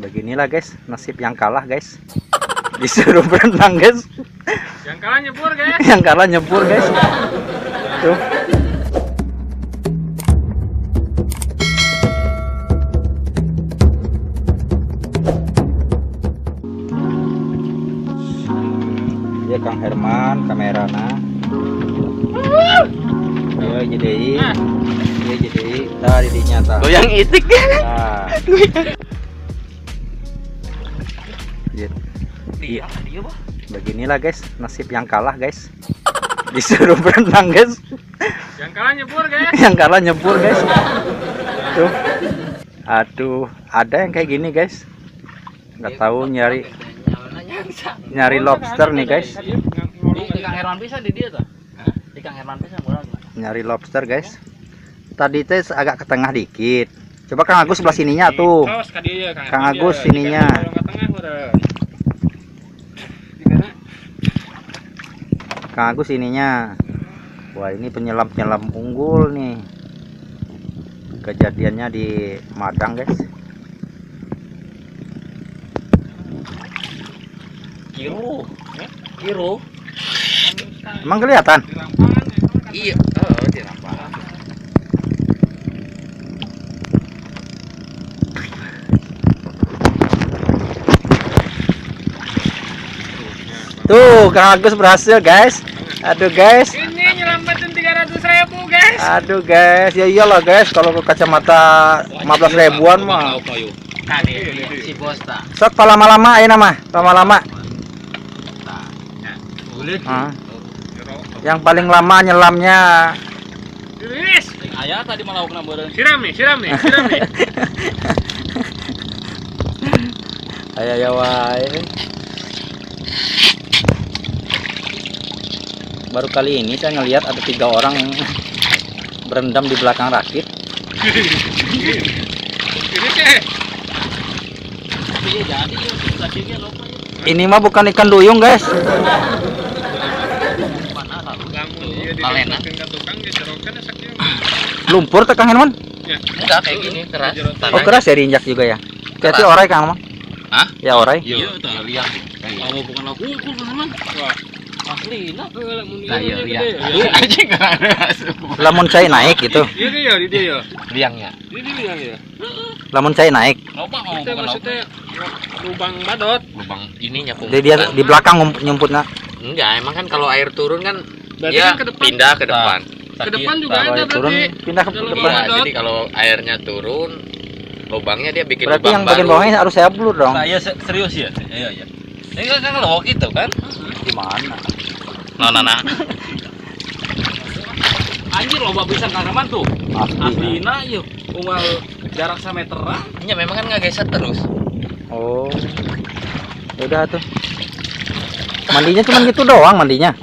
beginilah guys. Nasib yang kalah guys. Disuruh berenang guys. Yang kalah nyebur guys. yang kalah nyebur guys. Tuh. Ya Kang Herman kamerana. Ya jadi ya jadi tadi dinyata Goyang itik. nah Dia, dia bah. beginilah guys nasib yang kalah guys disuruh berenang guys Yang kalah nyebur guys. yang kalah nyebur guys tuh aduh ada yang kayak gini guys nggak tahu nyari nyari lobster nih guys Di, di Kang Herman bisa di dia tuh. Di Kang Herman bisa murah nggak? nyari lobster guys tadi teh agak ke tengah dikit coba Kang Agus sebelah sininya tuh Kang. Agus sininya. Kalau ke tengah meureun. Jika Kang Agus ininya wah ini penyelam penyelam unggul nih kejadiannya di Madang guys Kiro. Kiro. emang kelihatan. Iya, oh, di tuh Kang Agus berhasil guys aduh guys Ini nyelamatin 300 ribu guys. Aduh guys, ya iyalah guys kalau ke kacamata 15 ribuan mah. Tadi si Bosta. Set pa lama-lama ya nama, lama-lama. Ah. Yang paling lama nyelamnya. Ayah tadi malah kena beureun. Siram nih, siram nih, siram nih. Ayo ya wae. Baru kali ini saya ngelihat ada tiga orang yang berendam di belakang rakit. Ini jadi mah bukan ikan duyung guys. Lumpur teh Kang Herman. Enggak kayak gini keras. Oh keras ya diinjak juga ya. Berarti orai Kang Mang. Hah? Ya orai. Iya, tuh liang. Oh, bukan aku, aku teman. Asli, nah. Nah, iya, liang. Enggak ada. Lamun cai naik gitu. Iya dia ya, di dia ya. Liangnya. Di dia ya. Lamun cai naik. Loba mau Itu bukan maksudnya lubang badot. lubang ininya pun. Dia, dia di belakang ngump- nyumput nggak? Enggak, emang kan kalau air turun kan Berarti dia kan ke depan. pindah ke depan. Ke depan juga ada air turun berarti. pindah ke depan. Iya, Badot. jadi kalau airnya turun lubangnya dia bikin Berarti lubang yang bagian bawahnya harus saya blur dong. Saya serius ya? Iya, iya. Ini kan kan lowok itu kan? Gimana? Nah, nah, nah. Anjir loba bisa karaman tuh. Asli. Aslina yuk. Unggal jarak sameteran. Iya, memang kan nggak geser terus. Oh. Ya udah tuh. Mandinya cuma gitu doang mandinya.